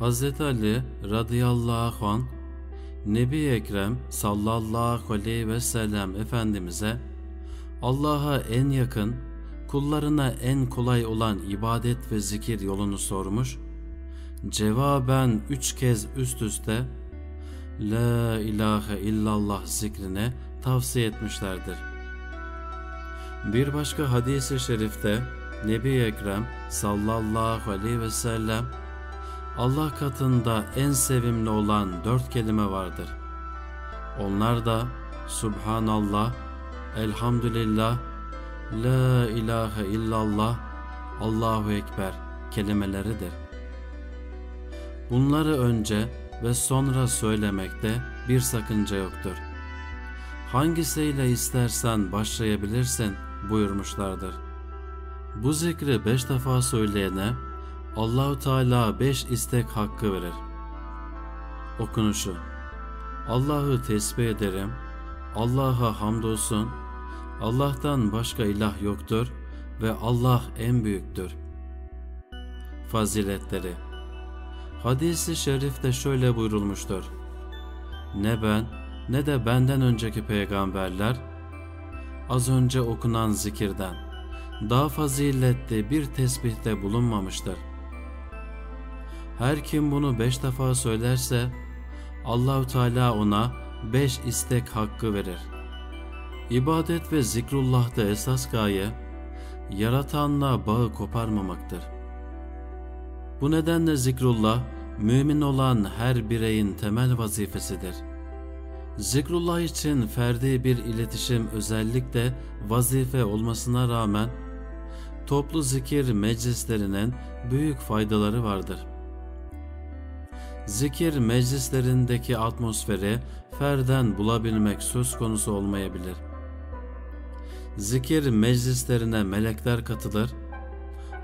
Hz. Ali radıyallahu an Nebi Ekrem sallallahu aleyhi ve sellem Efendimiz'e Allah'a en yakın, kullarına en kolay olan ibadet ve zikir yolunu sormuş. Cevaben üç kez üst üste La ilahe illallah zikrine tavsiye etmişlerdir. Bir başka hadis-i şerifte Nebi Ekrem sallallahu aleyhi ve sellem Allah katında en sevimli olan dört kelime vardır. Onlar da Subhanallah, Elhamdülillah, La ilahe illallah, Allahu Ekber kelimeleridir. Bunları önce ve sonra söylemekte bir sakınca yoktur. Hangisiyle istersen başlayabilirsin buyurmuşlardır. Bu zikri beş defa söyleyene Allahu Teala beş istek hakkı verir. Okunuşu Allah'ı tesbih ederim, Allah'a hamdolsun, Allah'tan başka ilah yoktur ve Allah en büyüktür. Faziletleri Hadis-i şerifte şöyle buyurulmuştur. Ne ben ne de benden önceki peygamberler az önce okunan zikirden daha faziletli bir tesbihte bulunmamıştır. Her kim bunu beş defa söylerse Allahu Teala ona beş istek hakkı verir. İbadet ve zikrullah'ta esas gaye yaratanla bağı koparmamaktır. Bu nedenle zikrullah mümin olan her bireyin temel vazifesidir. Zikrullah için ferdi bir iletişim özellikle vazife olmasına rağmen toplu zikir meclislerinin büyük faydaları vardır. Zikir meclislerindeki atmosferi ferden bulabilmek söz konusu olmayabilir. Zikir meclislerine melekler katılır,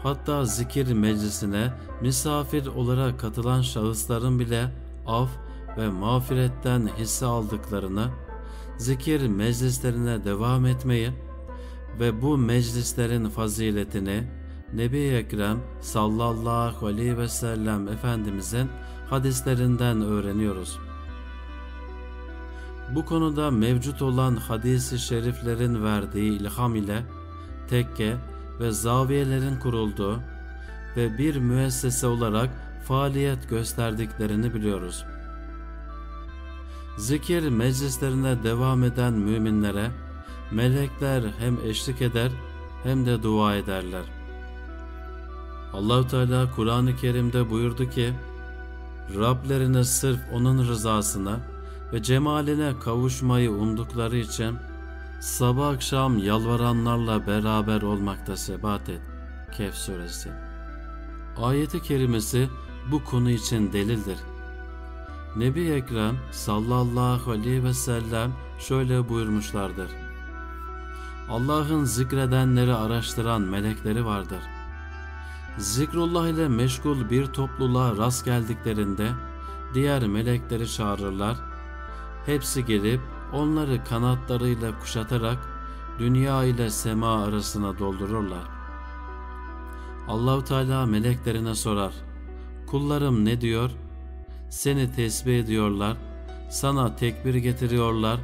hatta zikir meclisine misafir olarak katılan şahısların bile af ve mağfiretten hisse aldıklarını, zikir meclislerine devam etmeyi ve bu meclislerin faziletini Nebi Ekrem sallallahu aleyhi ve sellem Efendimizin hadislerinden öğreniyoruz. Bu konuda mevcut olan hadisi şeriflerin verdiği ilham ile tekke ve zaviyelerin kurulduğu ve bir müessese olarak faaliyet gösterdiklerini biliyoruz. Zikir meclislerine devam eden müminlere melekler hem eşlik eder hem de dua ederler. Allahu Teala Kur'an-ı Kerim'de buyurdu ki: Rablerine sırf onun rızasına ve cemaline kavuşmayı umdukları için sabah akşam yalvaranlarla beraber olmakta sebat et. Kehf suresi. Ayeti kerimesi bu konu için delildir. Nebi Ekrem sallallahu aleyhi ve sellem şöyle buyurmuşlardır. Allah'ın zikredenleri araştıran melekleri vardır. Zikrullah ile meşgul bir topluluğa rast geldiklerinde diğer melekleri çağırırlar. Hepsi gelip onları kanatlarıyla kuşatarak dünya ile sema arasına doldururlar. Allahu Teala meleklerine sorar. Kullarım ne diyor? Seni tesbih ediyorlar, sana tekbir getiriyorlar,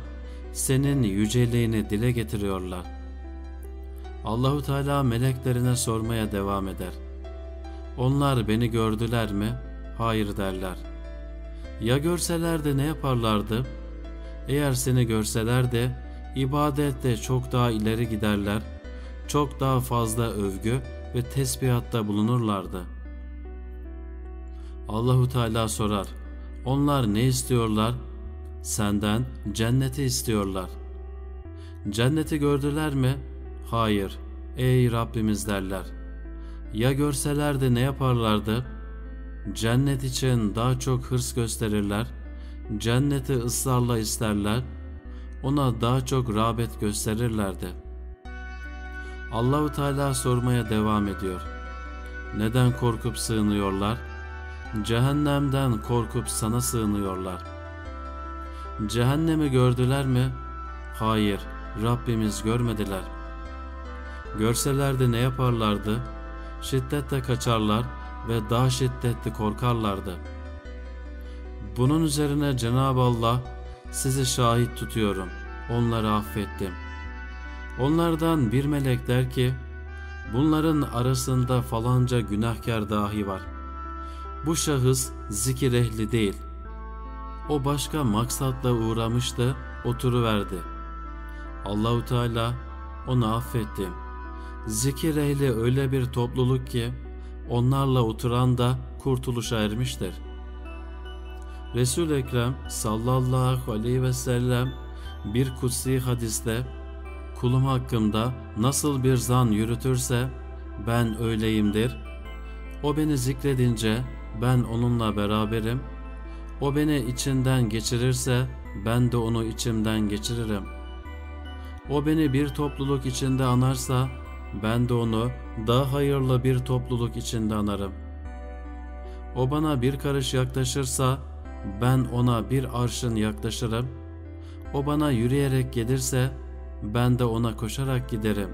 senin yüceliğini dile getiriyorlar. Allahu Teala meleklerine sormaya devam eder. Onlar beni gördüler mi? Hayır derler. Ya görseler de ne yaparlardı? Eğer seni görseler de ibadette çok daha ileri giderler, çok daha fazla övgü ve tesbihatta bulunurlardı. Allahu Teala sorar. Onlar ne istiyorlar? Senden cenneti istiyorlar. Cenneti gördüler mi? Hayır. Ey Rabbimiz derler. Ya görseler de ne yaparlardı? Cennet için daha çok hırs gösterirler. Cenneti ısrarla isterler. Ona daha çok rağbet gösterirlerdi. Allahu Teala sormaya devam ediyor. Neden korkup sığınıyorlar? Cehennemden korkup sana sığınıyorlar. Cehennemi gördüler mi? Hayır, Rabbimiz görmediler. Görselerdi ne yaparlardı? Şiddetle kaçarlar ve daha şiddetli korkarlardı. Bunun üzerine Cenab-ı Allah sizi şahit tutuyorum. Onları affettim. Onlardan bir melek der ki bunların arasında falanca günahkar dahi var. Bu şahıs zikir ehli değil. O başka maksatla uğramıştı, oturuverdi. Allahu Teala onu affetti. Zikir ehli öyle bir topluluk ki onlarla oturan da kurtuluşa ermiştir. Resul Ekrem sallallahu aleyhi ve sellem bir kutsi hadiste kulum hakkımda nasıl bir zan yürütürse ben öyleyimdir. O beni zikredince ben onunla beraberim. O beni içinden geçirirse ben de onu içimden geçiririm. O beni bir topluluk içinde anarsa ben de onu daha hayırlı bir topluluk içinde anarım. O bana bir karış yaklaşırsa ben ona bir arşın yaklaşırım. O bana yürüyerek gelirse ben de ona koşarak giderim.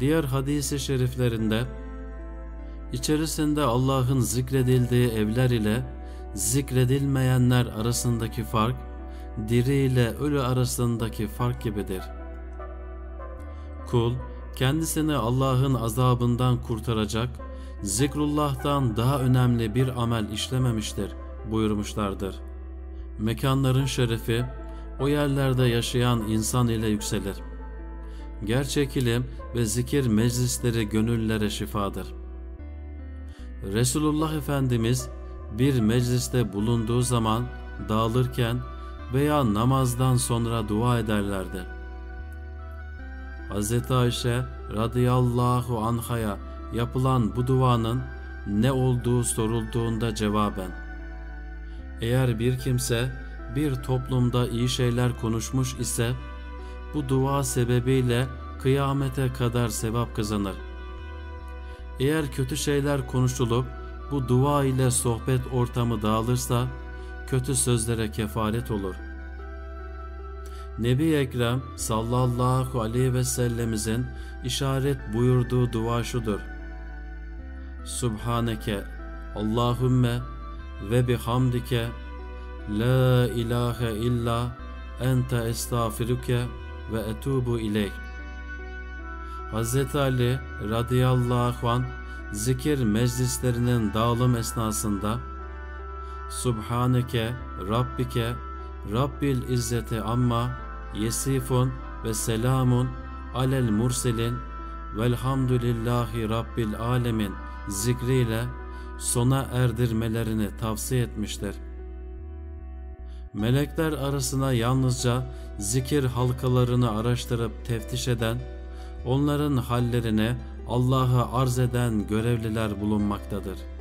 Diğer hadisi şeriflerinde içerisinde Allah'ın zikredildiği evler ile zikredilmeyenler arasındaki fark diri ile ölü arasındaki fark gibidir. Kul kendisini Allah'ın azabından kurtaracak zikrullah'tan daha önemli bir amel işlememiştir buyurmuşlardır. Mekanların şerefi o yerlerde yaşayan insan ile yükselir. Gerçek ilim ve zikir meclisleri gönüllere şifadır. Resulullah Efendimiz bir mecliste bulunduğu zaman dağılırken veya namazdan sonra dua ederlerdi. Hz. Ayşe radıyallahu anhaya yapılan bu duanın ne olduğu sorulduğunda cevaben eğer bir kimse bir toplumda iyi şeyler konuşmuş ise bu dua sebebiyle kıyamete kadar sevap kazanır. Eğer kötü şeyler konuşulup bu dua ile sohbet ortamı dağılırsa kötü sözlere kefaret olur. Nebi Ekrem sallallahu aleyhi ve sellemizin işaret buyurduğu dua şudur. Subhaneke Allahümme ve bihamdike La ilahe illa ente estağfiruke ve etubu ileyh. Hz. Ali radıyallahu an zikir meclislerinin dağılım esnasında Subhaneke Rabbike Rabbil izzeti amma yesifun ve selamun alel murselin velhamdülillahi Rabbil alemin zikriyle sona erdirmelerini tavsiye etmiştir. Melekler arasına yalnızca zikir halkalarını araştırıp teftiş eden, onların hallerine Allah'a arz eden görevliler bulunmaktadır.''